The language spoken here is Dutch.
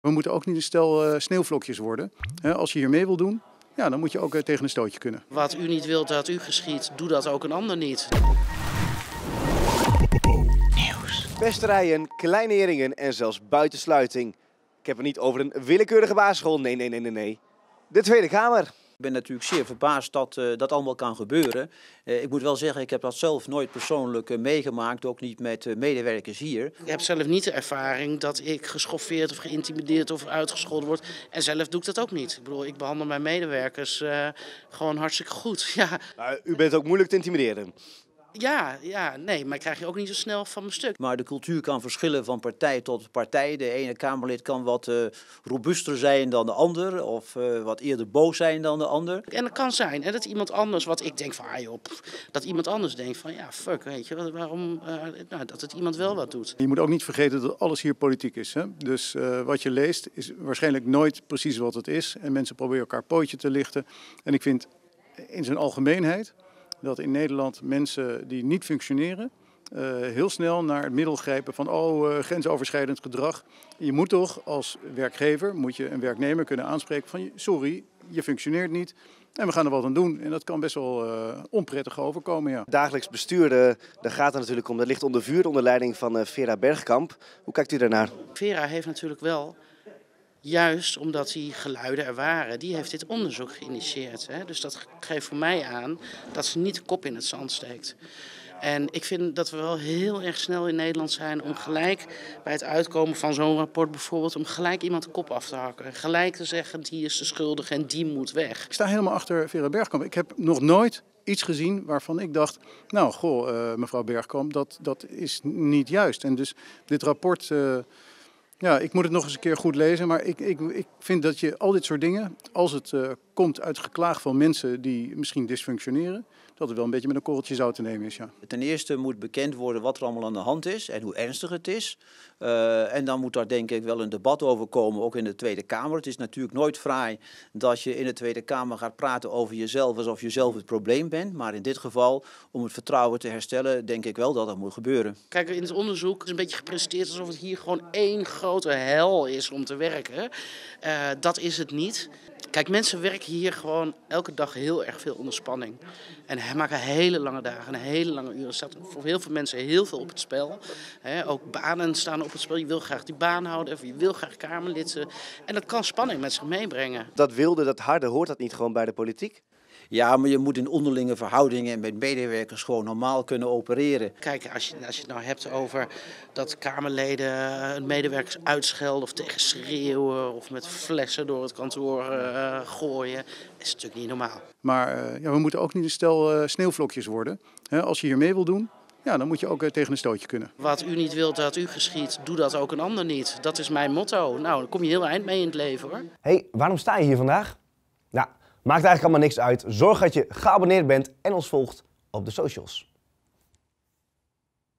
We moeten ook niet een stel uh, sneeuwvlokjes worden. als je hier mee wil doen, ja, dan moet je ook uh, tegen een stootje kunnen. Wat u niet wilt dat u geschiet, doe dat ook een ander niet. Nieuws. Pesterijen, kleineringen en zelfs buitensluiting. Ik heb het niet over een willekeurige basisschool. Nee, nee, nee, nee, nee. De Tweede Kamer. Ik ben natuurlijk zeer verbaasd dat uh, dat allemaal kan gebeuren. Uh, ik moet wel zeggen, ik heb dat zelf nooit persoonlijk uh, meegemaakt, ook niet met medewerkers hier. Ik heb zelf niet de ervaring dat ik geschoffeerd of geïntimideerd of uitgescholden word. En zelf doe ik dat ook niet. Ik bedoel, ik behandel mijn medewerkers gewoon hartstikke goed. Ja. Maar u bent ook moeilijk te intimideren. Ja, ja, nee, maar krijg je ook niet zo snel van mijn stuk. Maar de cultuur kan verschillen van partij tot partij. De ene Kamerlid kan wat uh, robuuster zijn dan de ander, of uh, wat eerder boos zijn dan de ander. En het kan zijn hè, dat iemand anders, wat ik denk van, ah joh, dat iemand anders denkt van, ja, fuck, weet je, waarom, uh, nou, dat het iemand wel wat doet. Je moet ook niet vergeten dat alles hier politiek is. Hè? Dus wat je leest is waarschijnlijk nooit precies wat het is. En mensen proberen elkaar pootje te lichten. En ik vind in zijn algemeenheid dat in Nederland mensen die niet functioneren, uh, heel snel naar het middel grijpen van oh, uh, grensoverschrijdend gedrag. Je moet toch als werkgever, moet je een werknemer kunnen aanspreken van sorry, je functioneert niet. En we gaan er wat aan doen. En dat kan best wel uh, onprettig overkomen, ja. Dagelijks bestuur, daar gaat het natuurlijk om. Dat ligt onder vuur onder leiding van Vera Bergkamp. Hoe kijkt u daarnaar? Vera heeft natuurlijk wel juist omdat die geluiden er waren, die heeft dit onderzoek geïnitieerd. Hè? Dus dat geeft voor mij aan dat ze niet de kop in het zand steekt. En ik vind dat we wel heel erg snel in Nederland zijn om gelijk bij het uitkomen van zo'n rapport bijvoorbeeld, om gelijk iemand de kop af te hakken. Gelijk te zeggen, die is de schuldige en die moet weg. Ik sta helemaal achter Vera Bergkamp. Ik heb nog nooit iets gezien waarvan ik dacht, nou goh, uh, mevrouw Bergkamp, dat, dat is niet juist. En dus dit rapport... Uh, ja, ik moet het nog eens een keer goed lezen, maar ik, ik, ik vind dat je al dit soort dingen, als het uh, komt uit geklaag van mensen die misschien dysfunctioneren, dat het wel een beetje met een korreltje zout te nemen is. Ja. Ten eerste moet bekend worden wat er allemaal aan de hand is en hoe ernstig het is. Uh, en dan moet daar denk ik wel een debat over komen, ook in de Tweede Kamer. Het is natuurlijk nooit fraai dat je in de Tweede Kamer gaat praten over jezelf alsof je zelf het probleem bent. Maar in dit geval, om het vertrouwen te herstellen, denk ik wel dat dat moet gebeuren. Kijk, in het onderzoek is een beetje gepresenteerd alsof het hier gewoon één grote hel is om te werken. Uh, dat is het niet. Kijk, mensen werken hier gewoon elke dag heel erg veel onder spanning. En maken hele lange dagen en hele lange uren. Er staat voor heel veel mensen heel veel op het spel. ook banen staan op het spel. Je wil graag die baan houden of je wil graag Kamerlid. En dat kan spanning met zich meebrengen. Dat wilde, dat harde, hoort dat niet gewoon bij de politiek? Ja, maar je moet in onderlinge verhoudingen en met medewerkers gewoon normaal kunnen opereren. Kijk, als je, als je het nou hebt over dat Kamerleden medewerkers uitschelden of tegen schreeuwen of met flessen door het kantoor uh, gooien, is natuurlijk niet normaal. Maar uh, ja, we moeten ook niet een stel uh, sneeuwvlokjes worden. He, als je hier mee wil doen, ja, dan moet je ook tegen een stootje kunnen. Wat u niet wilt dat u geschiet, doe dat ook een ander niet. Dat is mijn motto. Nou, dan kom je heel eind mee in het leven hoor. hey, waarom sta je hier vandaag? Maakt eigenlijk allemaal niks uit. Zorg dat je geabonneerd bent en ons volgt op de socials.